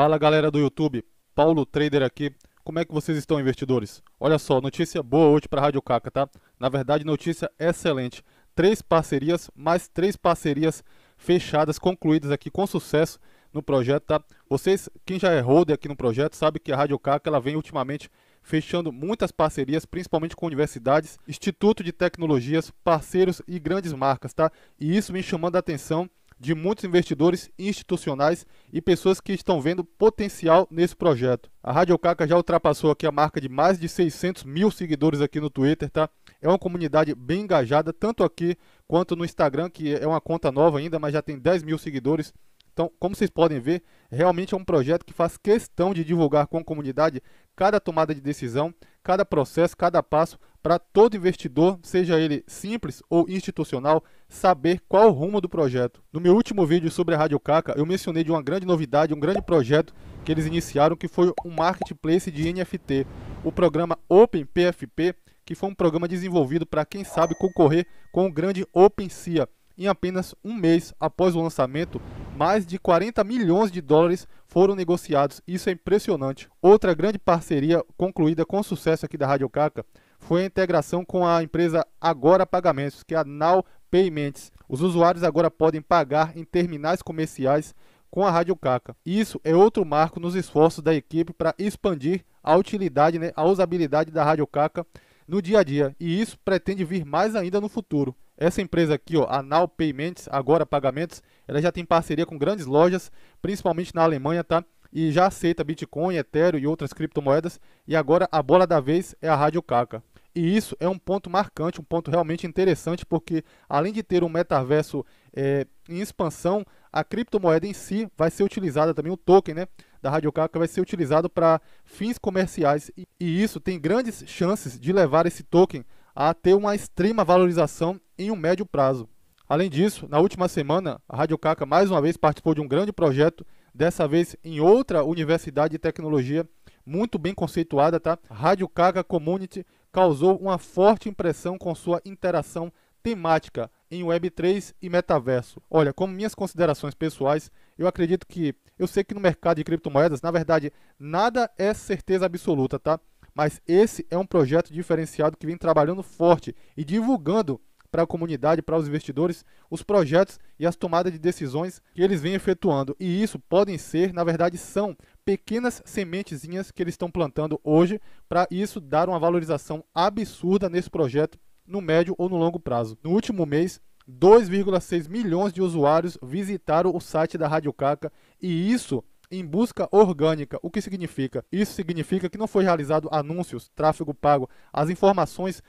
Fala galera do YouTube, Paulo Trader aqui. Como é que vocês estão, investidores? Olha só, notícia boa hoje para a Rádio Caca, tá? Na verdade, notícia excelente. Três parcerias, mais três parcerias fechadas, concluídas aqui com sucesso no projeto, tá? Vocês, quem já é holder aqui no projeto, sabe que a Rádio Caca ela vem ultimamente fechando muitas parcerias, principalmente com universidades, instituto de tecnologias, parceiros e grandes marcas, tá? E isso vem chamando a atenção de muitos investidores institucionais e pessoas que estão vendo potencial nesse projeto. A Rádio Caca já ultrapassou aqui a marca de mais de 600 mil seguidores aqui no Twitter, tá? É uma comunidade bem engajada, tanto aqui quanto no Instagram, que é uma conta nova ainda, mas já tem 10 mil seguidores. Então, como vocês podem ver, realmente é um projeto que faz questão de divulgar com a comunidade cada tomada de decisão, cada processo, cada passo, para todo investidor, seja ele simples ou institucional, saber qual o rumo do projeto. No meu último vídeo sobre a Rádio Caca, eu mencionei de uma grande novidade, um grande projeto que eles iniciaram, que foi um marketplace de NFT, o programa OpenPFP, que foi um programa desenvolvido para quem sabe concorrer com o grande OpenSea. Em apenas um mês após o lançamento, mais de 40 milhões de dólares foram negociados. Isso é impressionante. Outra grande parceria concluída com sucesso aqui da Rádio Caca foi a integração com a empresa Agora Pagamentos, que é a Now Payments. Os usuários agora podem pagar em terminais comerciais com a Rádio Caca. Isso é outro marco nos esforços da equipe para expandir a utilidade, né, a usabilidade da Rádio Caca no dia a dia. E isso pretende vir mais ainda no futuro. Essa empresa aqui, ó, a Now Payments, agora pagamentos, ela já tem parceria com grandes lojas, principalmente na Alemanha, tá? E já aceita Bitcoin, Ethereum e outras criptomoedas. E agora a bola da vez é a Rádio Caca. E isso é um ponto marcante, um ponto realmente interessante, porque além de ter um metaverso é, em expansão, a criptomoeda em si vai ser utilizada também, o token né, da Rádio Caca vai ser utilizado para fins comerciais. E, e isso tem grandes chances de levar esse token a ter uma extrema valorização em um médio prazo. Além disso, na última semana, a Rádio Caca mais uma vez participou de um grande projeto, dessa vez em outra universidade de tecnologia, muito bem conceituada, tá? Rádio Caca Community causou uma forte impressão com sua interação temática em Web3 e metaverso. Olha, como minhas considerações pessoais, eu acredito que eu sei que no mercado de criptomoedas, na verdade, nada é certeza absoluta, tá? Mas esse é um projeto diferenciado que vem trabalhando forte e divulgando para a comunidade, para os investidores, os projetos e as tomadas de decisões que eles vêm efetuando. E isso podem ser, na verdade, são pequenas sementezinhas que eles estão plantando hoje para isso dar uma valorização absurda nesse projeto no médio ou no longo prazo. No último mês, 2,6 milhões de usuários visitaram o site da Rádio Caca e isso em busca orgânica. O que significa? Isso significa que não foi realizado anúncios, tráfego pago. As informações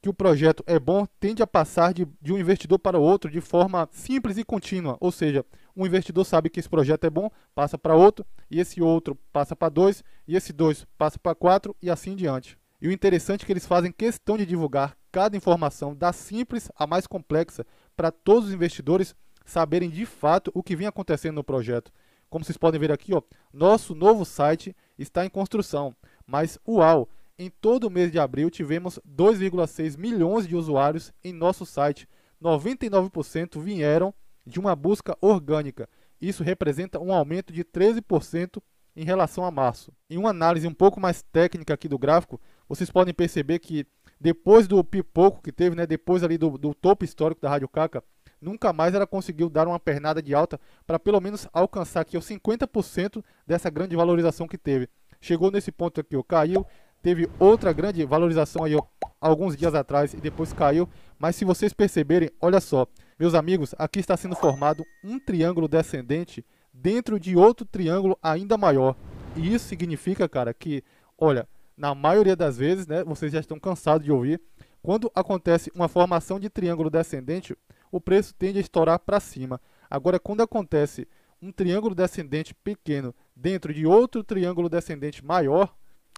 que o projeto é bom tende a passar de, de um investidor para outro de forma simples e contínua. Ou seja, um investidor sabe que esse projeto é bom, passa para outro, e esse outro passa para dois, e esse dois passa para quatro, e assim diante. E o interessante é que eles fazem questão de divulgar cada informação, da simples à mais complexa, para todos os investidores saberem de fato o que vem acontecendo no projeto. Como vocês podem ver aqui, ó, nosso novo site está em construção, mas uau, em todo o mês de abril tivemos 2,6 milhões de usuários em nosso site. 99% vieram de uma busca orgânica. Isso representa um aumento de 13% em relação a março. Em uma análise um pouco mais técnica aqui do gráfico, vocês podem perceber que depois do pipoco que teve, né, depois ali do, do topo histórico da Rádio Caca, nunca mais ela conseguiu dar uma pernada de alta para pelo menos alcançar aqui os 50% dessa grande valorização que teve. Chegou nesse ponto aqui, ó, caiu, teve outra grande valorização aí ó, alguns dias atrás e depois caiu. Mas se vocês perceberem, olha só, meus amigos, aqui está sendo formado um triângulo descendente dentro de outro triângulo ainda maior. E isso significa, cara, que, olha, na maioria das vezes, né, vocês já estão cansados de ouvir, quando acontece uma formação de triângulo descendente, o preço tende a estourar para cima. Agora, quando acontece um triângulo descendente pequeno dentro de outro triângulo descendente maior,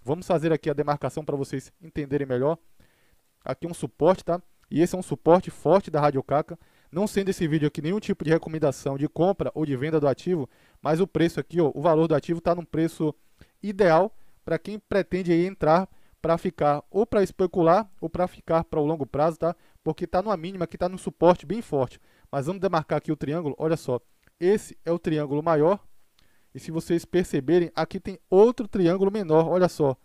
Vamos fazer aqui a demarcação para vocês entenderem melhor. Aqui um suporte, tá? E esse é um suporte forte da Rádio Caca. Não sendo esse vídeo aqui nenhum tipo de recomendação de compra ou de venda do ativo, mas o preço aqui, ó, o valor do ativo está num preço ideal para quem pretende entrar para ficar ou para especular ou para ficar para o longo prazo, tá? Porque está numa mínima, aqui está num suporte bem forte. Mas vamos demarcar aqui o triângulo, olha só. Esse é o triângulo maior E se vocês perceberem, aqui tem outro triângulo menor, olha só.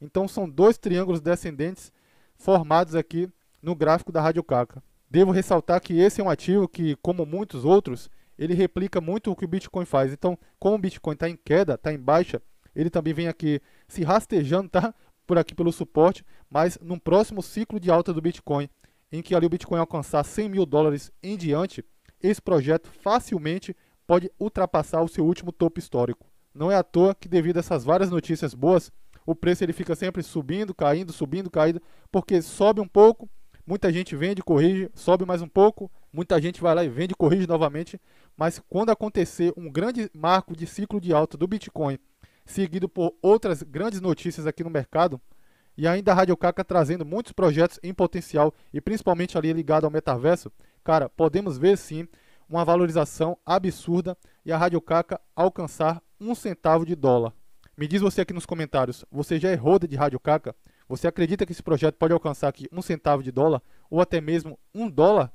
Então são dois triângulos descendentes formados aqui no gráfico da Rádio Caca. Devo ressaltar que esse é um ativo que, como muitos outros, ele replica muito o que o Bitcoin faz. Então, como o Bitcoin está em queda, está em baixa, ele também vem aqui se rastejando, tá? Por aqui pelo suporte, mas num próximo ciclo de alta do Bitcoin, em que ali o Bitcoin alcançar 100 mil dólares em diante, esse projeto facilmente pode ultrapassar o seu último topo histórico. Não é à toa que devido a essas várias notícias boas, o preço ele fica sempre subindo, caindo, subindo, caindo, porque sobe um pouco, muita gente vende, corrige, sobe mais um pouco, muita gente vai lá e vende, corrige novamente, mas quando acontecer um grande marco de ciclo de alta do Bitcoin, seguido por outras grandes notícias aqui no mercado, e ainda a Rádio Caca trazendo muitos projetos em potencial e principalmente ali ligado ao metaverso, cara, podemos ver sim uma valorização absurda e a Rádio Caca alcançar um centavo de dólar. Me diz você aqui nos comentários, você já errou de Rádio Caca? Você acredita que esse projeto pode alcançar aqui um centavo de dólar ou até mesmo um dólar?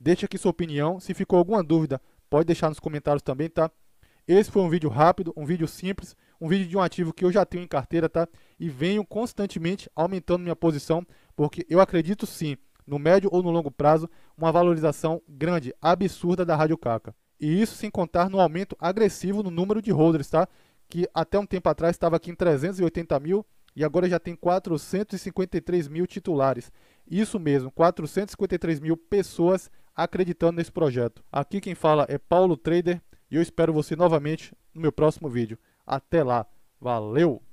Deixe aqui sua opinião. Se ficou alguma dúvida, pode deixar nos comentários também, tá? Esse foi um vídeo rápido, um vídeo simples, um vídeo de um ativo que eu já tenho em carteira, tá? E venho constantemente aumentando minha posição, porque eu acredito sim, no médio ou no longo prazo, uma valorização grande, absurda da Rádio Caca. E isso sem contar no aumento agressivo no número de holders, tá? que até um tempo atrás estava aqui em 380 mil e agora já tem 453 mil titulares. Isso mesmo, 453 mil pessoas acreditando nesse projeto. Aqui quem fala é Paulo Trader e eu espero você novamente no meu próximo vídeo. Até lá, valeu!